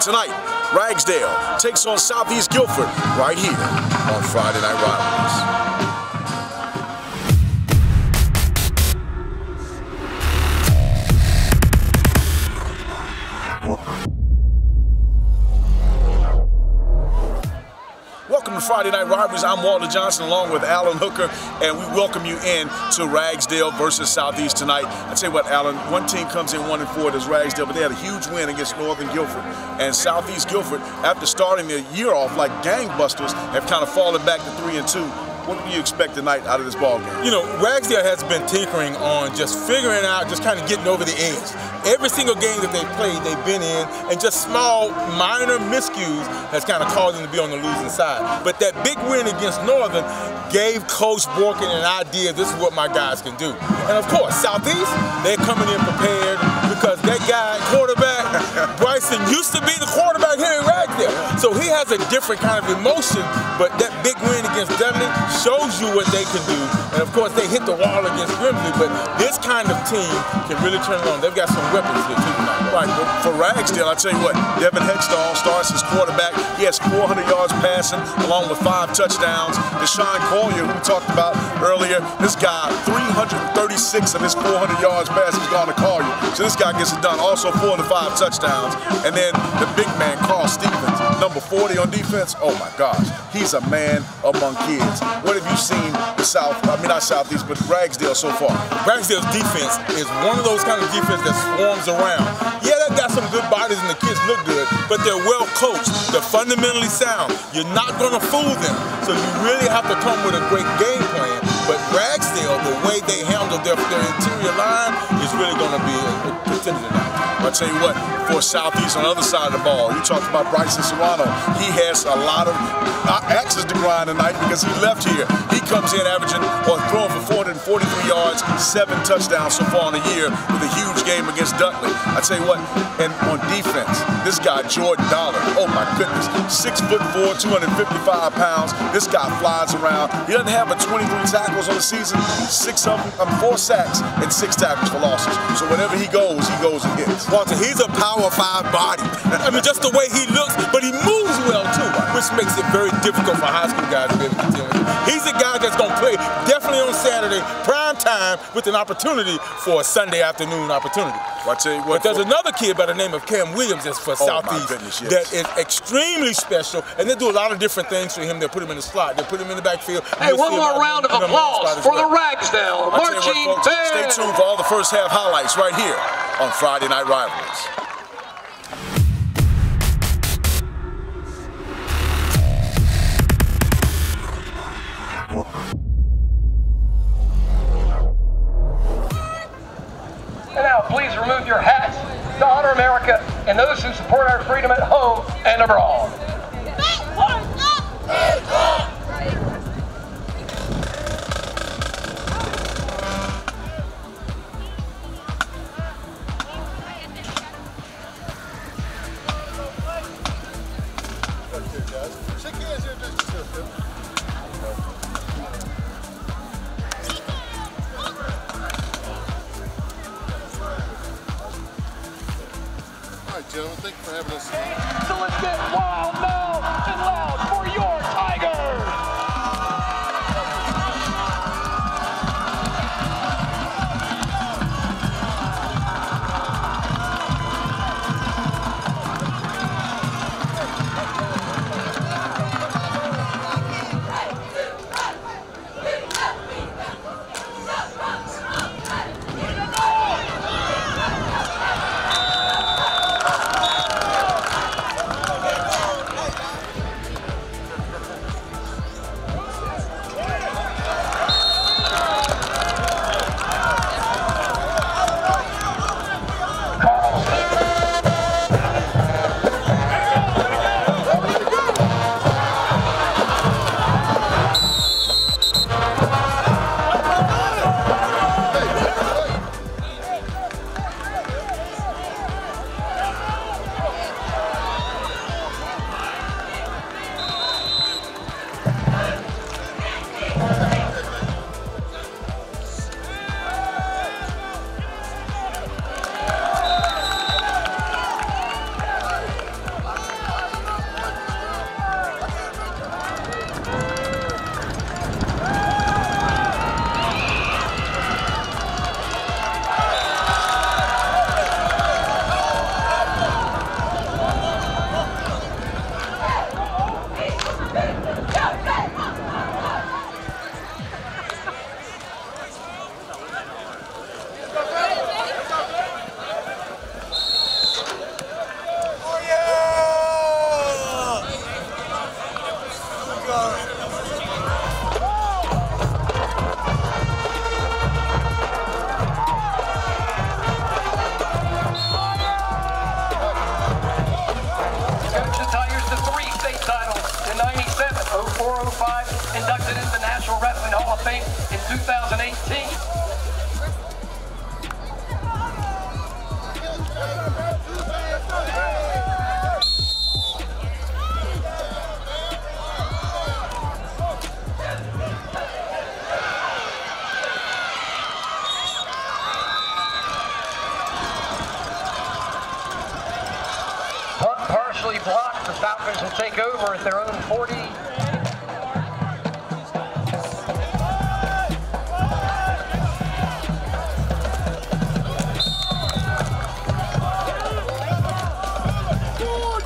tonight, Ragsdale takes on Southeast Guilford right here on Friday Night Rivalries. Friday Night Rivalries. I'm Walter Johnson along with Alan Hooker, and we welcome you in to Ragsdale versus Southeast tonight. I tell you what, Alan, one team comes in one and four, there's Ragsdale, but they had a huge win against Northern Guilford. And Southeast Guilford, after starting their year off like gangbusters, have kind of fallen back to three and two. What do you expect tonight out of this ball game? You know, Ragsdale has been tinkering on just figuring out, just kind of getting over the edge. Every single game that they've played, they've been in, and just small, minor miscues has kind of caused them to be on the losing side. But that big win against Northern gave Coach Borkin an idea, this is what my guys can do. And of course, Southeast, they're coming in prepared because that guy, quarterback, Bryson, used to be the quarterback here in Ragsdale. So he has a different kind of emotion, but that big win against Dudley shows you what they can do. And of course, they hit the wall against Grimsley, but this kind of team can really turn it on. They've got some weapons here too. Right, for Ragsdale, I tell you what, Devin Hextall starts as quarterback. He has 400 yards passing, along with five touchdowns. Deshaun Collier, who we talked about earlier, this guy, 336 of his 400 yards passing has gone to Collier. So this guy gets it done. Also, four the five touchdowns. And then the big man, Carl Stevens, number 40 on defense. Oh my gosh, he's a man among kids. What have you seen the South, I mean not Southeast, but Ragsdale so far? Ragsdale's defense is one of those kind of defense that swarms around. Yeah, they've got some good bodies and the kids look good, but they're well coached. They're fundamentally sound. You're not going to fool them. So you really have to come with a great game plan. But Ragsdale, the way they handle their, their interior line is really going to be a, a contender tonight. I'll tell you what, for Southeast on the other side of the ball, you talked about Bryson Serrano. He has a lot of axes to grind tonight because he left here. He comes in averaging or throwing for 443 yards, seven touchdowns so far in the year with a huge game against Dudley. I tell you what, and on defense, this guy Jordan Dollar, oh my goodness, six foot four, 255 pounds. This guy flies around. He doesn't have a 23 tackles on the season, six of them, um, four sacks and six tackles for losses. So whenever he goes, he goes and gets. Walter, he's a power five body. I mean, just the way he looks, but he moves well too, which makes it very difficult for high school guys to be able to contend with him. He's a guy that's going to play definitely on Saturday, prime time, with an opportunity for a Sunday afternoon opportunity. Well, I tell you what, but there's another kid by the name of Cam Williams that's for Oh, Southeast goodness, yes. that is extremely special, and they do a lot of different things for him. They put him in the slot, they put him in the backfield. Hey, one more round of in the slot applause for the Ragsdale I tell marching what, folks, stay tuned for all the first half highlights right here on Friday Night Rivals. And now, please remove your hats to honor America and those who support our freedom at home and abroad. 2018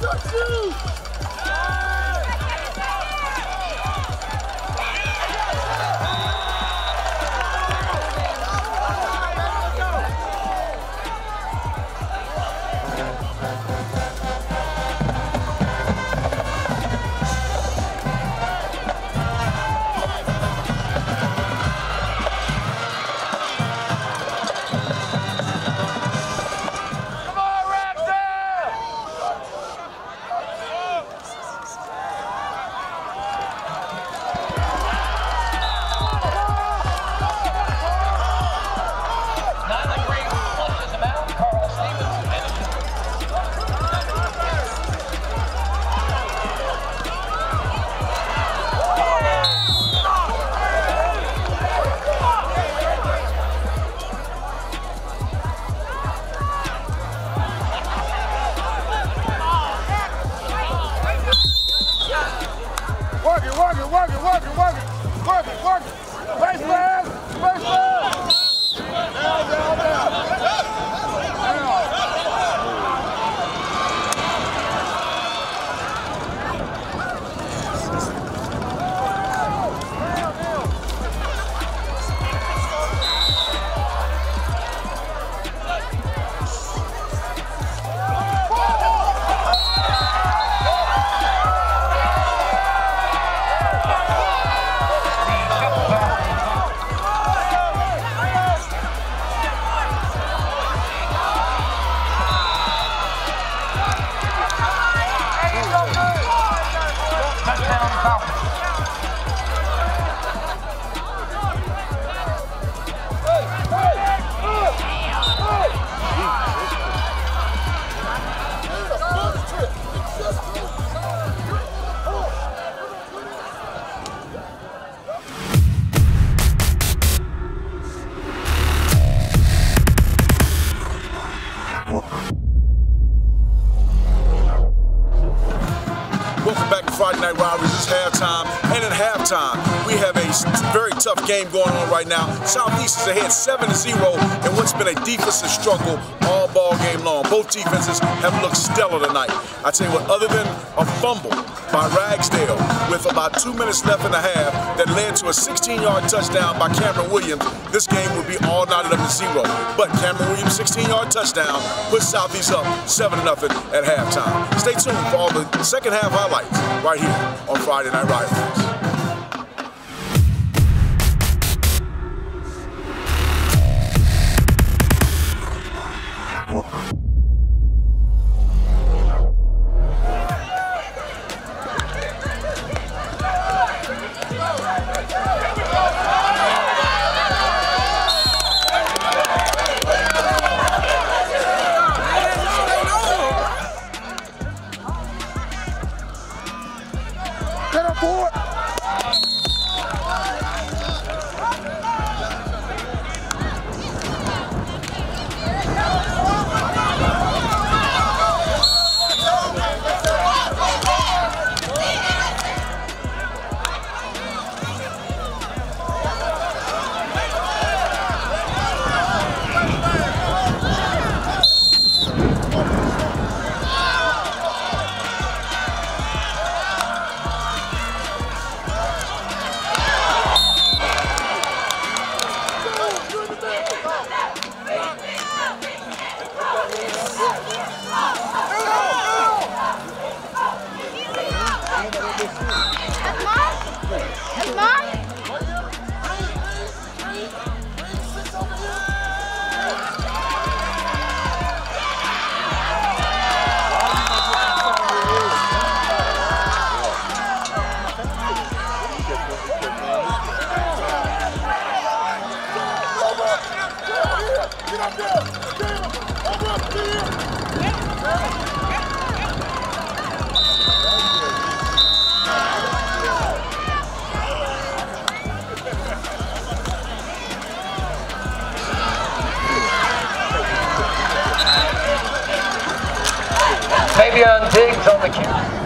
Come game going on right now. Southeast is ahead 7 0 in what's been a defensive struggle all ball game long. Both defenses have looked stellar tonight. I tell you what, other than a fumble by Ragsdale with about two minutes left in the half that led to a 16 yard touchdown by Cameron Williams, this game would be all knotted up to zero. But Cameron Williams' 16 yard touchdown puts Southeast up 7 0 at halftime. Stay tuned for all the second half highlights right here on Friday Night Rivalries. That's Davion Diggs on the cue.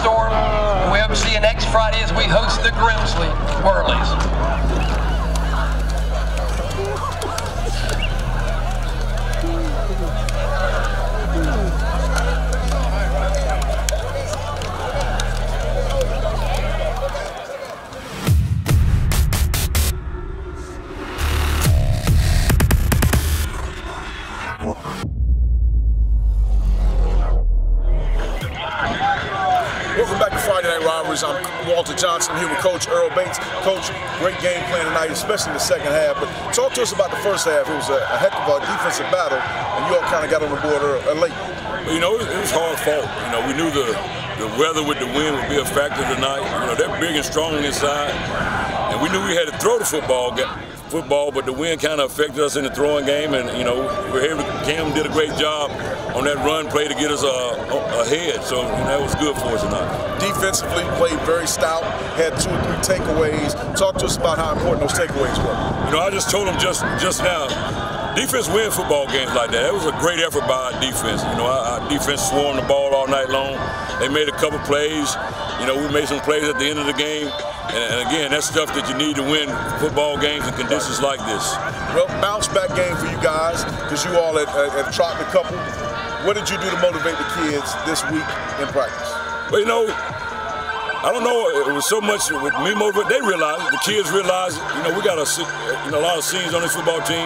Storm. We hope to see you next Friday as we host the Grimsley Whirlies. Great game plan tonight, especially in the second half. But talk to us about the first half. It was a, a heck of a defensive battle, and you all kind of got on the board uh, late. But, you know, it, was hard fought. You know, we knew the the weather with the wind would be a factor tonight. You know, they're big and strong inside, and we knew we had to throw the football. Football, but the wind kind of affected us in the throwing game, and you know we're able. Cam did a great job on that run play to get us uh, ahead, so you know, that was good for us tonight. Defensively, played very stout, had two or three takeaways. Talk to us about how important those takeaways were. You know, I just told them just just now. Defense win football games like that. That was a great effort by our defense. You know, our, our defense swarmed the ball all night long. They made a couple plays. You know, we made some plays at the end of the game. And, again, that's stuff that you need to win football games in conditions like this. Well, bounce back game for you guys because you all had dropped a couple. What did you do to motivate the kids this week in practice? Well, you know, I don't know. It was so much with me motivated. They realized, the kids realized, you know, we got a, you know, a lot of seniors on this football team.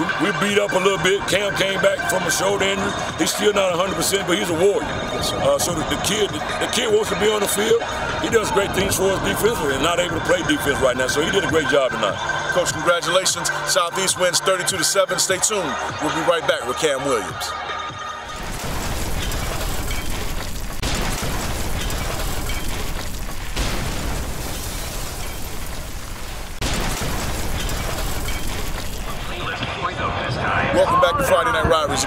We, we beat up a little bit. Cam came back from a shoulder injury. He's still not 100%, but he's a warrior. Uh, so the, the kid, the kid wants to be on the field. He does great things for us defensively and not able to play defense right now. So he did a great job tonight. Coach, congratulations. Southeast wins 32 to 7. Stay tuned. We'll be right back with Cam Williams.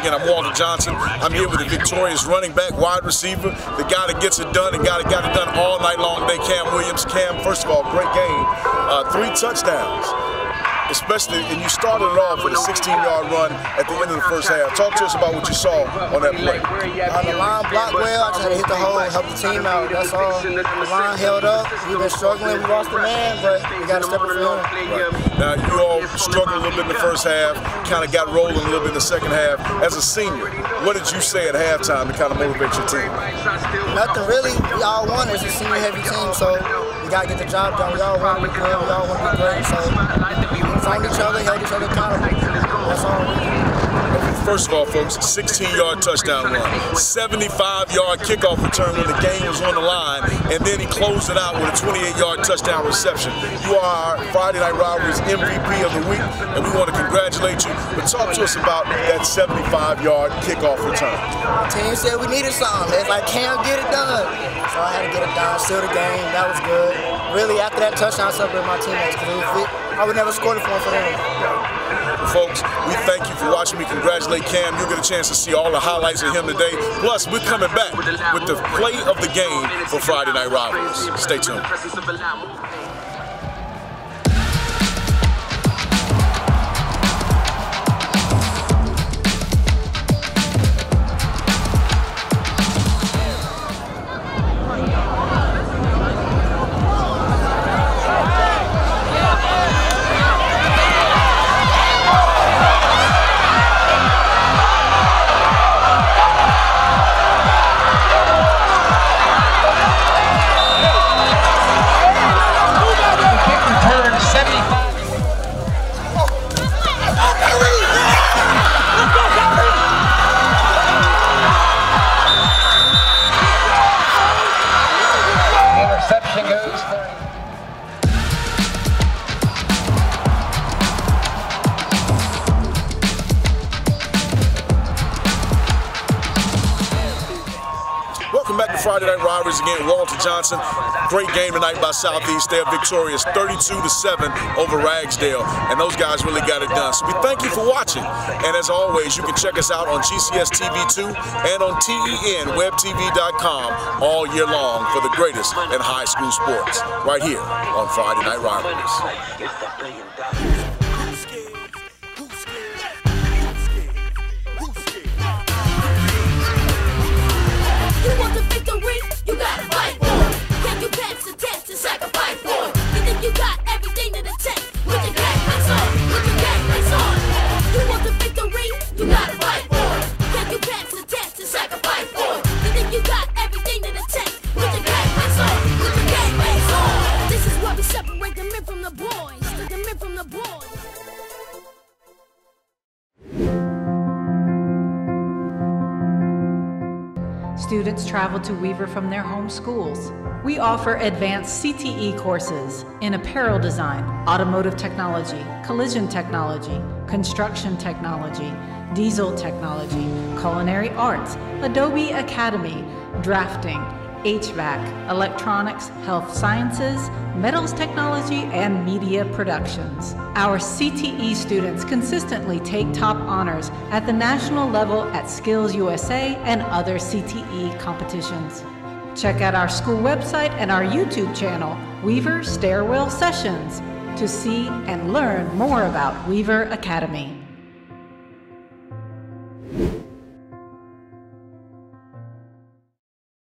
Again, I'm Walter Johnson. I'm here with the victorious running back, wide receiver, the guy that gets it done, that got it done all night long today, Cam Williams. Cam, first of all, great game. Uh, three touchdowns. Especially, and you started it off with a 16-yard run at the end of the first half. Talk to us about what you saw on that play. Uh, the line blocked well. I tried to hit the hole, and help the team out. That's all. The line held up. We've been struggling. We lost the man, but we got to step it for him. Now, you all struggled a little bit in the first half, kind of got rolling a little bit in the second half. As a senior, what did you say at halftime to kind of motivate your team? Nothing really. We all won. It's a senior heavy team, so we got to get the job done. We all want to be good. We all want to be great. So find each other, held each other accountable. That's all we. First of all, folks, 16-yard touchdown run, 75-yard kickoff return when the game was on the line, and then he closed it out with a 28-yard touchdown reception. You are our Friday Night Rivalries MVP of the week, and we want to congratulate you. But talk to us about that 75-yard kickoff return. The team said we needed something. It's like, can't get it done. So I had to get it done, seal the game. That was good. Really, after that touchdown, I celebrated my teammates because it. I would never score one for them. Folks, we thank you for watching me. Congratulate Cam. You'll get a chance to see all the highlights of him today. Plus, we're coming back with the play of the game for Friday Night Rivalries. Stay tuned. Johnson, great game tonight by Southeast. They're victorious, 32 to seven over Ragsdale, and those guys really got it done. So we thank you for watching, and as always, you can check us out on GCS TV2 and on TENWebTV.com all year long for the greatest in high school sports, right here on Friday Night Rivalries. Students travel to Weaver from their home schools. We offer advanced CTE courses in apparel design, automotive technology, collision technology, construction technology, diesel technology, culinary arts, Adobe Academy, drafting, HVAC, electronics, health sciences, metals technology, and media productions. Our CTE students consistently take top honors at the national level at Skills USA and other CTE competitions. Check out our school website and our YouTube channel, Weaver Stairwell Sessions, to see and learn more about Weaver Academy.